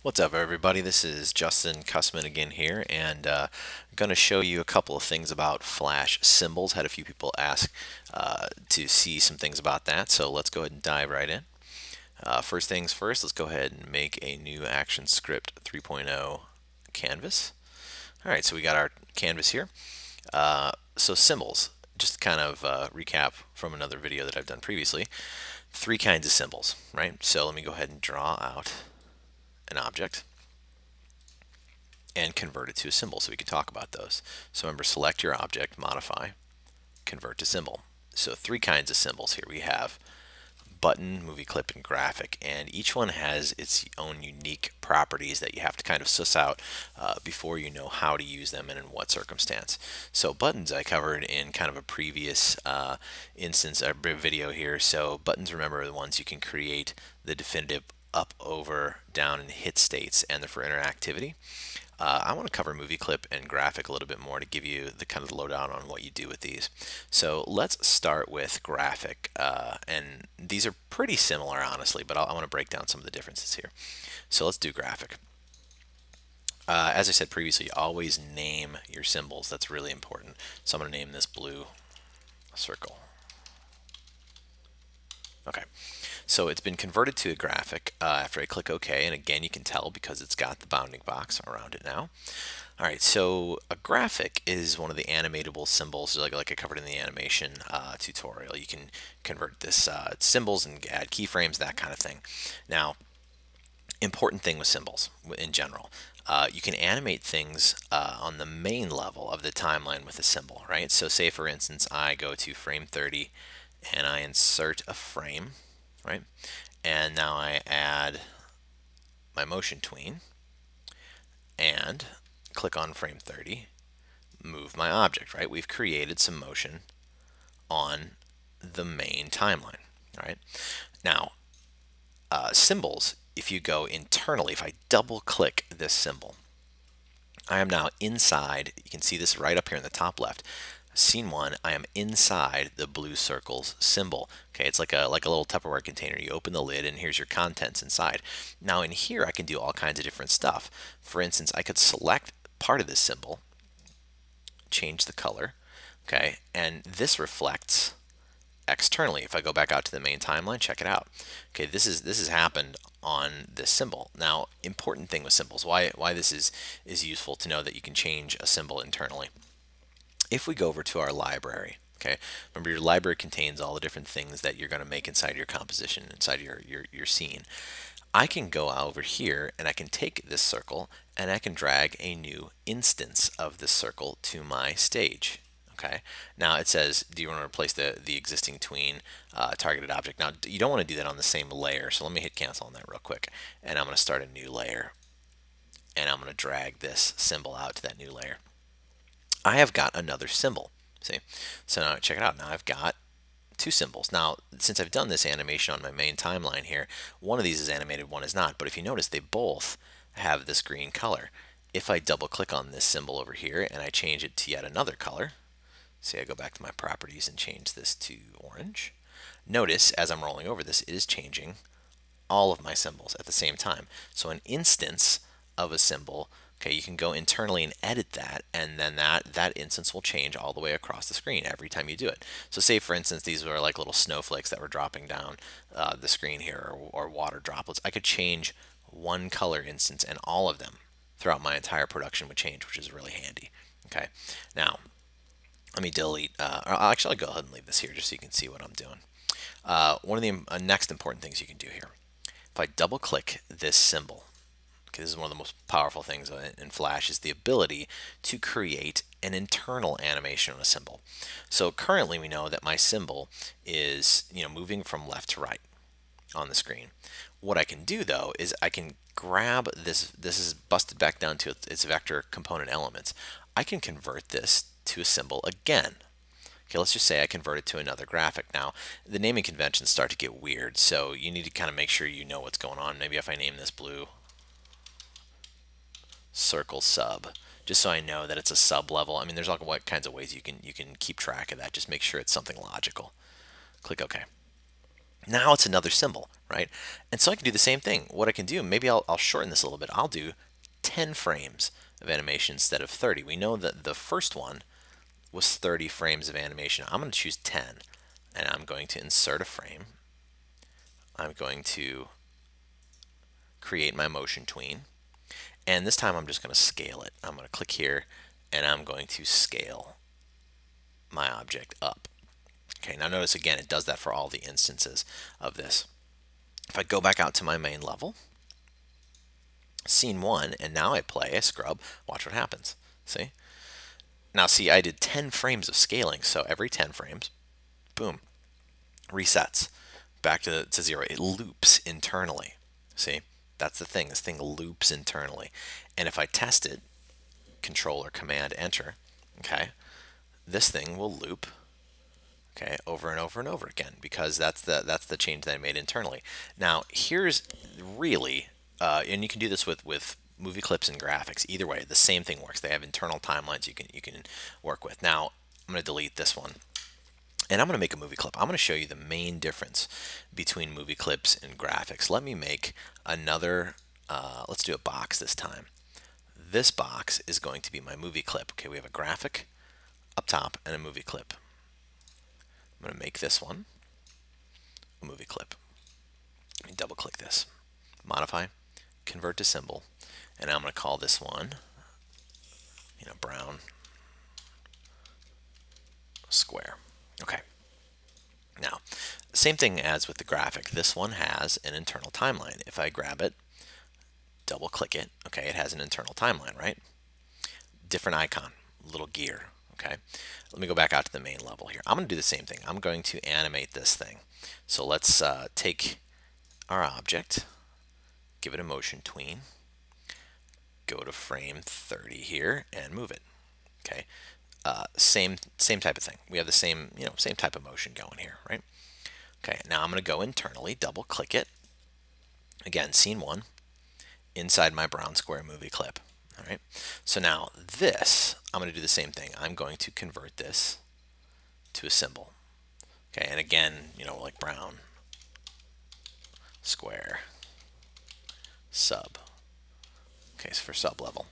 What's up everybody, this is Justin Cussman again here and uh, I'm going to show you a couple of things about Flash symbols. Had a few people ask uh, to see some things about that so let's go ahead and dive right in. Uh, first things first, let's go ahead and make a new ActionScript 3.0 canvas. Alright, so we got our canvas here. Uh, so symbols, just kind of uh, recap from another video that I've done previously. Three kinds of symbols, right? So let me go ahead and draw out an object and convert it to a symbol so we can talk about those. So remember, select your object, modify, convert to symbol. So three kinds of symbols here. We have button, movie clip, and graphic, and each one has its own unique properties that you have to kind of suss out uh, before you know how to use them and in what circumstance. So buttons I covered in kind of a previous uh, instance, a video here. So buttons, remember, are the ones you can create the definitive up, over, down, and hit states, and they're for interactivity. Uh, I want to cover movie clip and graphic a little bit more to give you the kind of lowdown on what you do with these. So let's start with graphic, uh, and these are pretty similar, honestly, but I'll, I want to break down some of the differences here. So let's do graphic. Uh, as I said previously, always name your symbols. That's really important. So I'm going to name this blue circle. Okay. So it's been converted to a graphic uh, after I click OK, and again you can tell because it's got the bounding box around it now. Alright, so a graphic is one of the animatable symbols, like, like I covered in the animation uh, tutorial. You can convert this uh, symbols and add keyframes, that kind of thing. Now, important thing with symbols in general. Uh, you can animate things uh, on the main level of the timeline with a symbol, right? So say for instance I go to frame 30 and I insert a frame right? And now I add my motion tween and click on frame 30, move my object, right? We've created some motion on the main timeline, right? Now, uh, symbols, if you go internally, if I double click this symbol, I am now inside, you can see this right up here in the top left, Scene one, I am inside the blue circles symbol. Okay, it's like a like a little Tupperware container. You open the lid and here's your contents inside. Now in here I can do all kinds of different stuff. For instance, I could select part of this symbol, change the color, okay, and this reflects externally. If I go back out to the main timeline, check it out. Okay, this is this has happened on this symbol. Now, important thing with symbols, why why this is is useful to know that you can change a symbol internally. If we go over to our library, okay, remember your library contains all the different things that you're going to make inside your composition, inside your, your, your scene. I can go over here and I can take this circle and I can drag a new instance of this circle to my stage. Okay. Now it says, do you want to replace the, the existing tween uh, targeted object? Now you don't want to do that on the same layer. So let me hit cancel on that real quick. And I'm going to start a new layer. And I'm going to drag this symbol out to that new layer. I have got another symbol. See? So now check it out. Now I've got two symbols. Now, since I've done this animation on my main timeline here, one of these is animated, one is not. But if you notice, they both have this green color. If I double click on this symbol over here and I change it to yet another color, say I go back to my properties and change this to orange, notice as I'm rolling over this, it is changing all of my symbols at the same time. So an instance of a symbol Okay, you can go internally and edit that, and then that, that instance will change all the way across the screen every time you do it. So say, for instance, these were like little snowflakes that were dropping down uh, the screen here, or, or water droplets. I could change one color instance, and all of them throughout my entire production would change, which is really handy. Okay, now let me delete, uh, I'll actually go ahead and leave this here just so you can see what I'm doing. Uh, one of the uh, next important things you can do here, if I double click this symbol, This is one of the most powerful things in Flash is the ability to create an internal animation on a symbol. So currently we know that my symbol is you know moving from left to right on the screen. What I can do though is I can grab this, this is busted back down to its vector component elements. I can convert this to a symbol again. Okay, let's just say I convert it to another graphic. Now, the naming conventions start to get weird, so you need to kind of make sure you know what's going on. Maybe if I name this blue, circle sub just so I know that it's a sub level. I mean, there's all what kinds of ways you can you can keep track of that. Just make sure it's something logical. Click OK. Now it's another symbol, right? And so I can do the same thing. What I can do, maybe I'll, I'll shorten this a little bit. I'll do 10 frames of animation instead of 30. We know that the first one was 30 frames of animation. I'm going to choose 10 and I'm going to insert a frame. I'm going to create my motion tween and this time I'm just going to scale it. I'm going to click here and I'm going to scale my object up. Okay, now notice again, it does that for all the instances of this. If I go back out to my main level, scene one, and now I play a scrub, watch what happens. See? Now see, I did 10 frames of scaling, so every 10 frames, boom, resets back to, to zero. It loops internally. See? That's the thing. This thing loops internally. And if I test it, control or command enter, okay, this thing will loop okay over and over and over again because that's the that's the change that I made internally now here's really uh, and you can do this with with movie clips and graphics either way the same thing works they have internal timelines you can you can work with now I'm going to delete this one and I'm going to make a movie clip. I'm going to show you the main difference between movie clips and graphics. Let me make another, uh, let's do a box this time. This box is going to be my movie clip. Okay, we have a graphic up top and a movie clip. I'm going to make this one a movie clip. Let me double click this. Modify, convert to symbol, and I'm going to call this one, you know, brown square. Okay. Now, same thing as with the graphic. This one has an internal timeline. If I grab it, double click it, okay, it has an internal timeline, right? Different icon, little gear, okay? Let me go back out to the main level here. I'm going to do the same thing. I'm going to animate this thing. So let's uh, take our object, give it a motion tween, go to frame 30 here and move it. Okay, uh, same same type of thing. We have the same you know same type of motion going here, right? Okay, now I'm going to go internally, double click it. Again, scene one, inside my brown square movie clip. All right. So now this, I'm going to do the same thing. I'm going to convert this to a symbol. Okay, and again, you know, like brown, square, sub. Okay, so for sub level.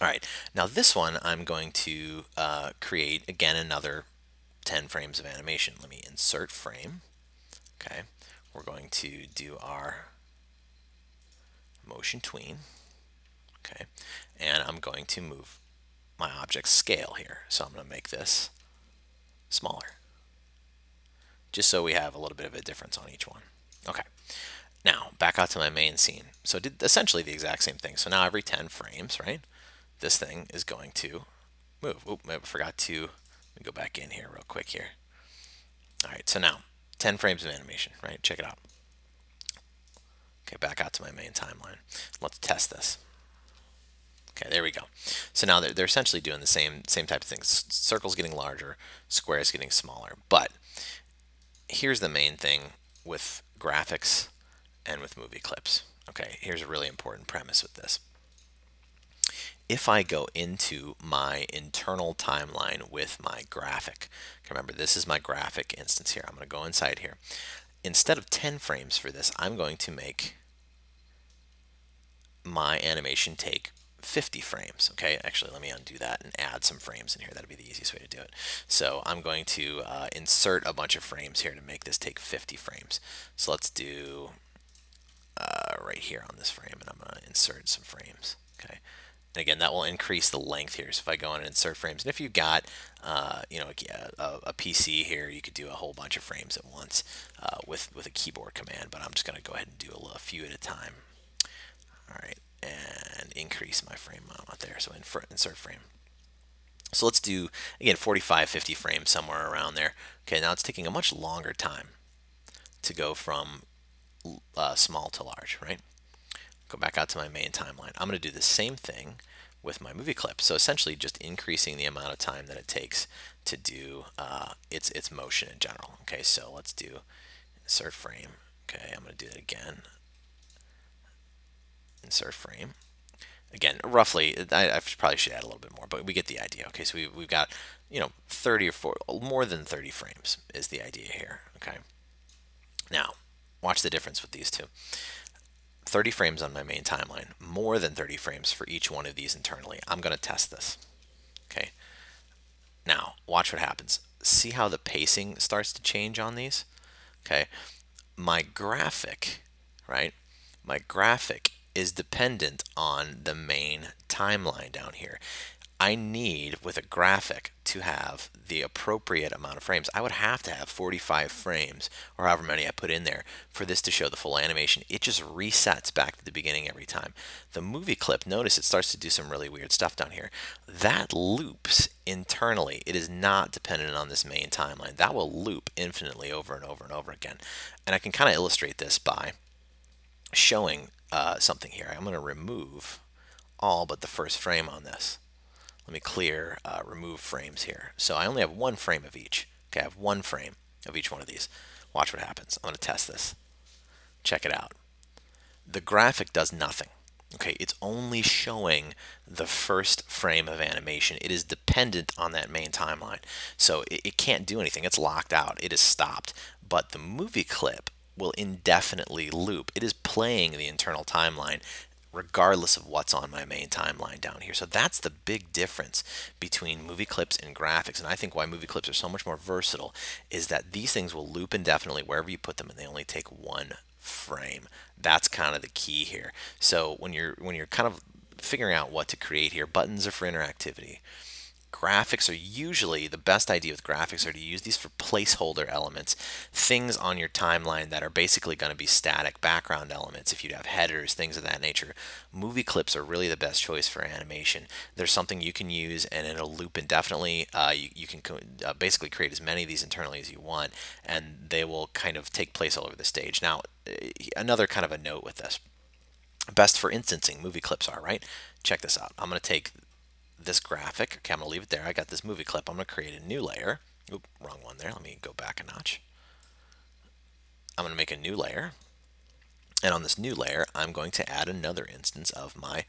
All right, now this one I'm going to uh, create, again, another 10 frames of animation. Let me insert frame. Okay, we're going to do our motion tween. Okay, and I'm going to move my object scale here. So I'm going to make this smaller, just so we have a little bit of a difference on each one. Okay, now back out to my main scene. So did essentially the exact same thing. So now every 10 frames, right, this thing is going to move. Oop, I forgot to go back in here real quick here. All right, so now 10 frames of animation, right? Check it out. Okay, back out to my main timeline. Let's test this. Okay, there we go. So now they're, they're essentially doing the same same type of things. Circles getting larger, squares getting smaller. But here's the main thing with graphics and with movie clips. Okay, here's a really important premise with this. If I go into my internal timeline with my graphic, remember this is my graphic instance here. I'm going to go inside here. Instead of 10 frames for this, I'm going to make my animation take 50 frames. Okay, actually, let me undo that and add some frames in here. That'd be the easiest way to do it. So I'm going to uh, insert a bunch of frames here to make this take 50 frames. So let's do uh, right here on this frame, and I'm going to insert some frames. Okay. Again, that will increase the length here. So if I go in and insert frames, and if you've got, uh, you know, a, a, PC here, you could do a whole bunch of frames at once uh, with with a keyboard command. But I'm just going to go ahead and do a, a few at a time. All right, and increase my frame amount there. So insert frame. So let's do, again, 45, 50 frames, somewhere around there. Okay, now it's taking a much longer time to go from uh, small to large, right? Go back out to my main timeline. I'm going to do the same thing with my movie clip. So essentially just increasing the amount of time that it takes to do uh, its, its motion in general. Okay, so let's do insert frame. Okay, I'm going to do that again insert frame. Again, roughly, I, I, probably should add a little bit more, but we get the idea. Okay, so we, we've got, you know, 30 or 40, more than 30 frames is the idea here. Okay. Now, watch the difference with these two. 30 frames on my main timeline, more than 30 frames for each one of these internally. I'm going to test this. Okay. Now, watch what happens. See how the pacing starts to change on these? Okay. My graphic, right? My graphic is dependent on the main timeline down here. I need, with a graphic, to have the appropriate amount of frames. I would have to have 45 frames, or however many I put in there, for this to show the full animation. It just resets back to the beginning every time. The movie clip, notice it starts to do some really weird stuff down here. That loops internally. It is not dependent on this main timeline. That will loop infinitely over and over and over again. And I can kind of illustrate this by showing uh, something here. I'm going to remove all but the first frame on this. Let me clear uh, remove frames here. So I only have one frame of each. Okay, I have one frame of each one of these. Watch what happens. I'm going to test this. Check it out. The graphic does nothing. Okay, it's only showing the first frame of animation. It is dependent on that main timeline. So it, it can't do anything. It's locked out. It is stopped. But the movie clip will indefinitely loop. It is playing the internal timeline regardless of what's on my main timeline down here. So that's the big difference between movie clips and graphics. And I think why movie clips are so much more versatile is that these things will loop indefinitely wherever you put them and they only take one frame. That's kind of the key here. So when you're when you're kind of figuring out what to create here, buttons are for interactivity graphics are usually the best idea with graphics are to use these for placeholder elements things on your timeline that are basically going to be static background elements. If you have headers things of that nature movie clips are really the best choice for animation. There's something you can use and it'll loop indefinitely uh, you, you can uh, basically create as many of these internally as you want and they will kind of take place all over the stage. Now uh, another kind of a note with this. Best for instancing movie clips are right? Check this out. I'm going to take this graphic. Okay, I'm going to leave it there. I got this movie clip. I'm going to create a new layer. Oop, wrong one there. Let me go back a notch. I'm going to make a new layer. And on this new layer, I'm going to add another instance of my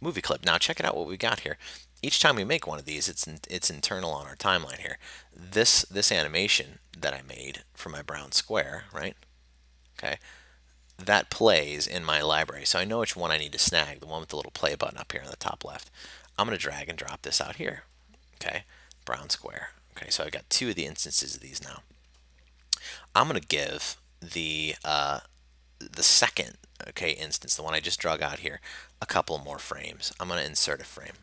movie clip. Now check it out what we got here. Each time we make one of these, it's in, it's internal on our timeline here. This this animation that I made for my brown square, right? Okay, that plays in my library. So I know which one I need to snag, the one with the little play button up here in the top left. I'm going to drag and drop this out here. Okay, brown square. Okay, so I've got two of the instances of these now. I'm going to give the uh, the second okay instance, the one I just drug out here, a couple more frames. I'm going to insert a frame.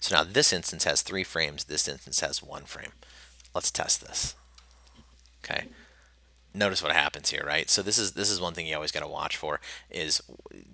So now this instance has three frames. This instance has one frame. Let's test this. Okay notice what happens here, right? So this is this is one thing you always got to watch for is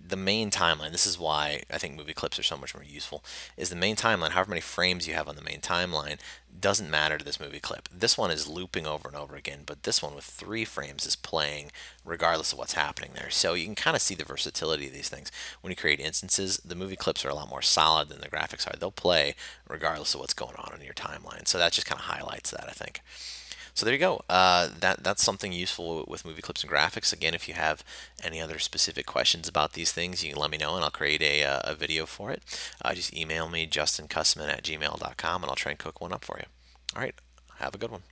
the main timeline. This is why I think movie clips are so much more useful. Is the main timeline, however many frames you have on the main timeline, doesn't matter to this movie clip. This one is looping over and over again, but this one with three frames is playing regardless of what's happening there. So you can kind of see the versatility of these things. When you create instances, the movie clips are a lot more solid than the graphics are. They'll play regardless of what's going on in your timeline. So that just kind of highlights that, I think. So there you go. Uh, that that's something useful with movie clips and graphics. Again, if you have any other specific questions about these things, you can let me know and I'll create a, uh, a video for it. Uh, just email me justincussman at gmail.com and I'll try and cook one up for you. All right. Have a good one.